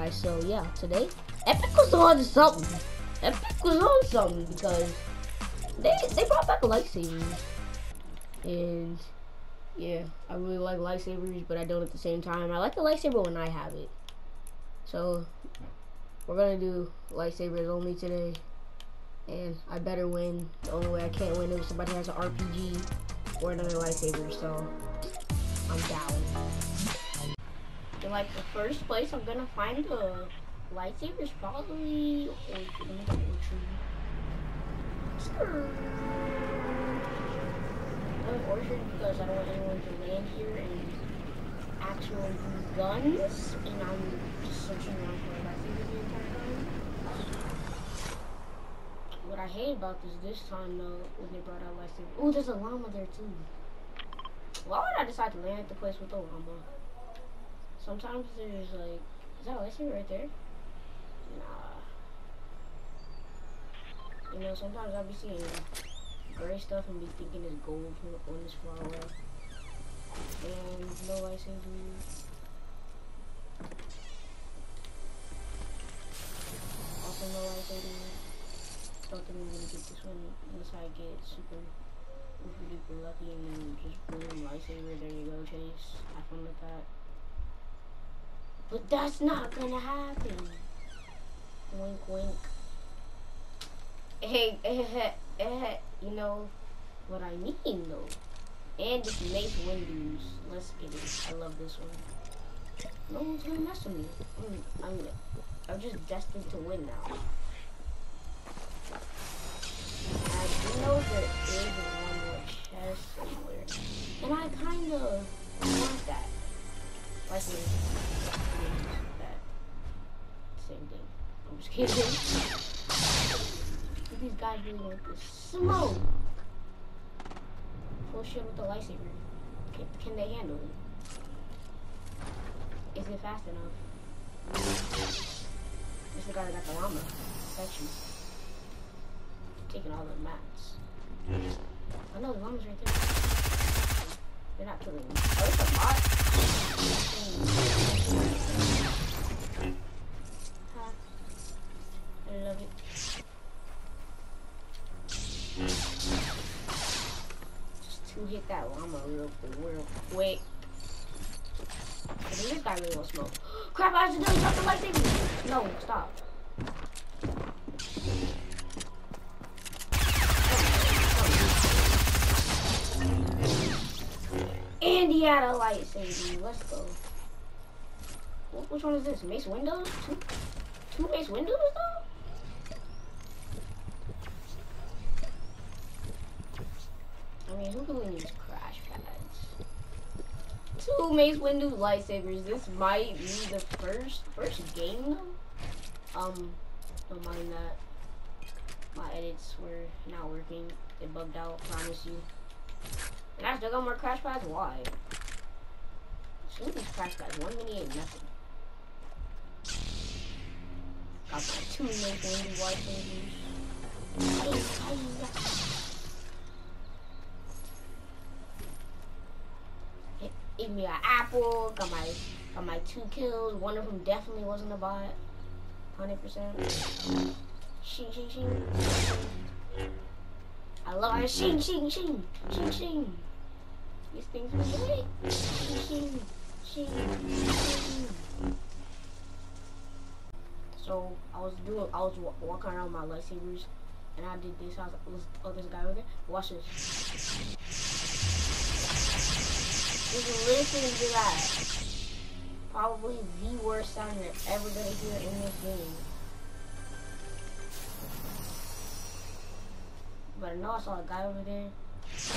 guys. So yeah, today Epic was on something. Epic was on something because they they brought back lightsabers, and yeah, I really like lightsabers, but I don't at the same time. I like the lightsaber when I have it. So we're gonna do lightsabers only today, and I better win. The only way I can't win is if somebody has an RPG or another lightsaber. So I'm down. In like the first place, I'm gonna find the lightsabers probably. I'm orchard because I don't want anyone to land here and actually use guns, and I'm just searching around for lightsabers the entire time. What I hate about this this time though, when they brought out lightsabers. Oh, there's a llama there too. Why would I decide to land at the place with the llama? Sometimes there's like, is that lightsaber right there? Nah. You know, sometimes I'll be seeing gray stuff and be thinking it's gold when it's far away. And no lightsaber. Also no lightsaber. Don't think I'm gonna get this one unless I get super super duper lucky and then just boom lightsaber. There you go, Chase. Have fun with that. But that's not gonna happen. Wink, wink. Hey, eh, eh, eh, you know what I mean though. And this Mace Windu's. Let's get it. I love this one. No one's gonna mess with me. I'm, I'm, I'm just destined to win now. I do know there is one more chest somewhere. And I kind of want that. Like me. That. Same thing. I'm just kidding. These guys really want to smoke. Full shit with the lightsaber. Can, can they handle it? Is it fast enough? This the guy that got the llama section. Taking all the mats. I know the llama's right there. Oh. I love it. Just to hit that llama real, real quick. I think this guy really wants smoke. Crap, I accidentally dropped the lightsaber! No, stop. And he had a lightsaber. Let's go. Wh which one is this? Mace Windu? Two, two Mace Windu though? I mean, who can we use crash pads? Two Mace Windu lightsabers. This might be the first first game though. Um, don't mind that. My edits were not working. They bugged out. Promise you. And I still got more crash pads. Why? Some of these crash pads. One mini ain't nothing. Got my two Mace Windu lightsabers. Eat me an apple. Got my got my two kills. One of them definitely wasn't a bot. Hundred percent. Shing shing shing. I love it. Shing shing shing shing shing. These things are great. So I was doing. I was walking around my lightsabers, and I did this. I was, was oh, there's a guy over there. Watch this. Just listen to that. Probably the worst sound you're ever gonna hear in this game. But I know I saw a guy over there. So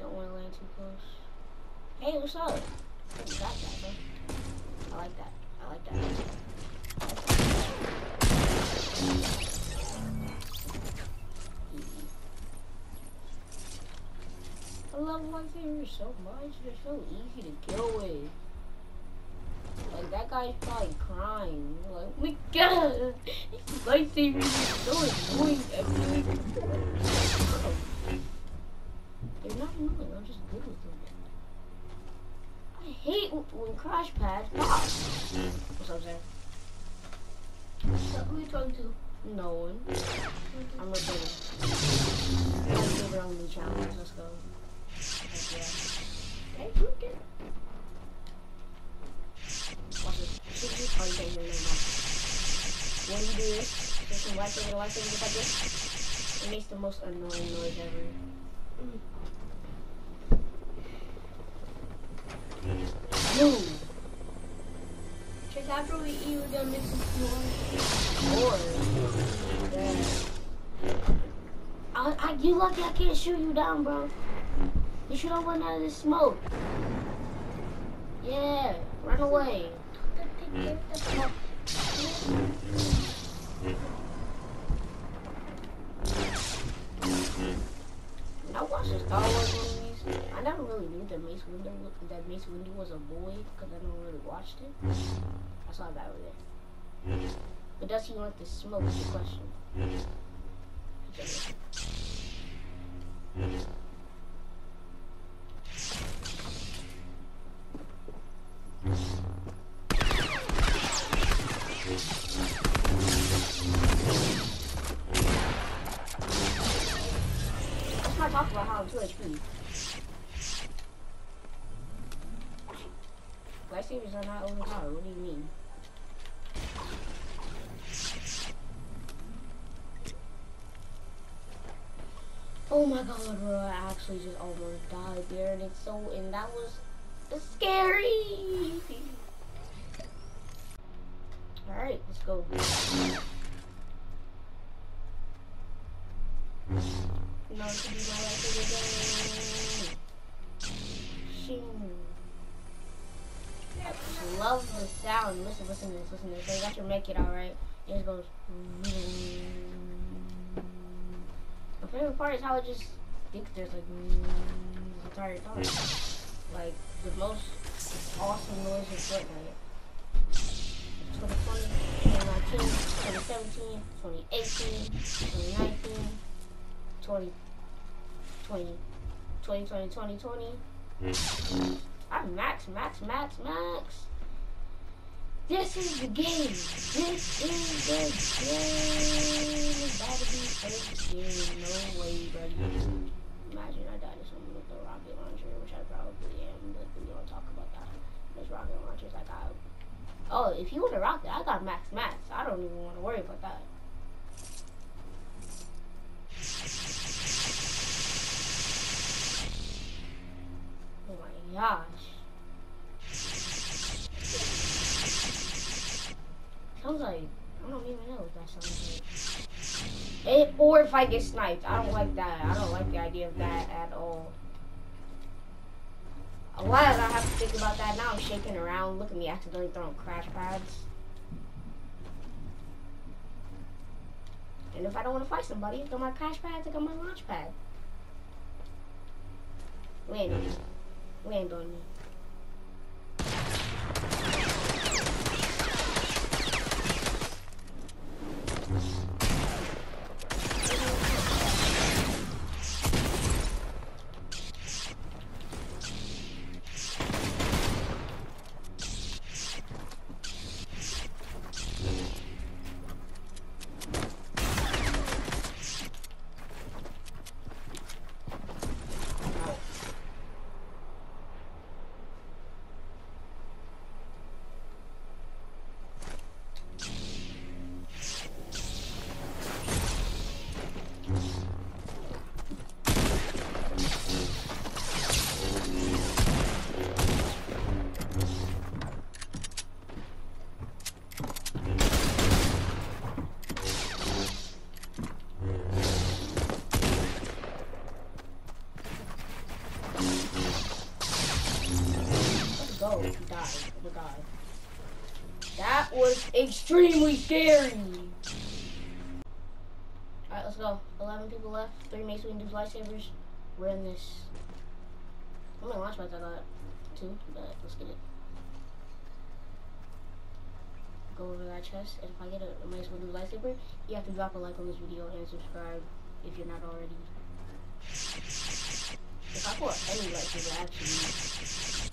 don't want to land too close. I like that. I love so much. They're so easy to kill with. Like that guy's probably crying. Like, oh my god, these lightsabers are so annoying. not annoying. I'm just good with it. I hate when crash pads pop. What's up, Zach? So who are you talking to? No one. I'm recording. Hmm. I'm favorite only challenge. Let's go. Heck yeah. Hey, look at. Watch this. Oh, you can't hear me now. When you do this, there's some lightsaber, lightsaber just like this. It makes the most annoying noise ever. Mm. Check after we eat, we're gonna mix some more. Or, yeah. I, I, you lucky I can't shoot you down, bro. You should have went out of this smoke. Yeah, run away. Mace Windu that Mace Windu was a boy because I never really watched it. I saw that over there. But does he want to smoke? The question. Talk about how I'm 2 HP. Lightsabers are not overpowered. What do you mean? Oh my god, bro, I actually just almost died there, and it's so, and that was scary. Alright, let's go. Love the sound. Listen, listen to this, listen to this. You got your make it alright. It just goes. My favorite part is how it just thinks there's like the entire time. Like the most awesome noise in Fortnite. 2020, 2019, 2017, 2018, 2019, 20, 20, 2020, 2020. I'm max, max, max, max. This is the game. This is the game. It's gotta be first game. No way, buddy. Imagine I died to someone with a rocket launcher, which I probably am, but we don't talk about that. There's rocket launchers I got. Oh, if you want a rocket, I got max max. I don't even want to worry about that. Oh my gosh. Sounds like I don't even know what that sounds like. It, or if I get sniped, I don't like that. I don't like the idea of that at all. Why did I have to think about that? Now I'm shaking around. Look at me accidentally throwing crash pads. And if I don't want to fight somebody, throw my crash pads, I got my launch pad. Land on me. Land on me. Extremely scary. Alright, let's go. 11 people left. Three Mace Windu's lightsabers. We're in this. How many launch pads I got? Two, but let's get it. Go over that chest, and if I get a, a Mace Windu lightsaber, you have to drop a like on this video and subscribe if you're not already. If I put any it actually.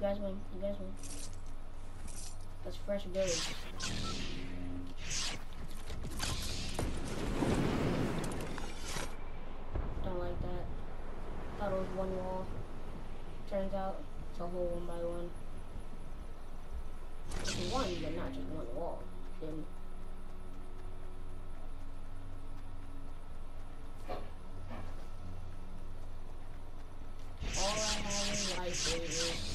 You guys win. You guys win. That's fresh village. Don't like that. Thought it was one wall. Turns out it's a whole one by one. It's one, but not just one wall. Then all I have in life is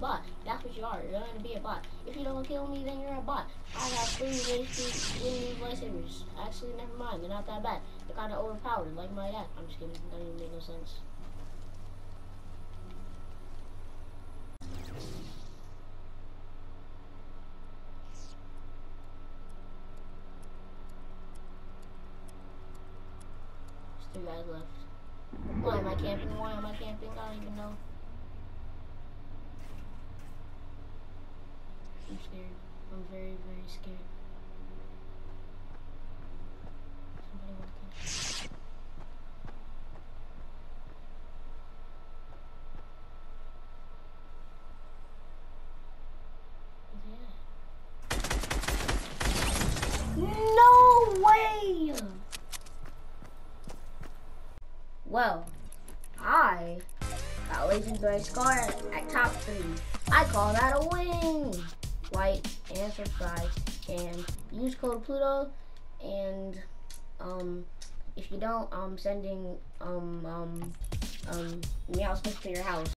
bot. That's what you are. You're going to be a bot. If you don't kill me, then you're a bot. I have three ways to win lightsabers. Actually, never mind. They're not that bad. They're kind of overpowered, like my dad. I'm just kidding. That doesn't make no sense. Left. Why am I camping? Why am I camping? I don't even know. I'm scared. I'm very, very scared. Somebody want to camp? Where's he at? No way! Well, I got legendary scar at top three. I call that a win. Like and subscribe and use code Pluto and um if you don't I'm sending um um um Meow to your house.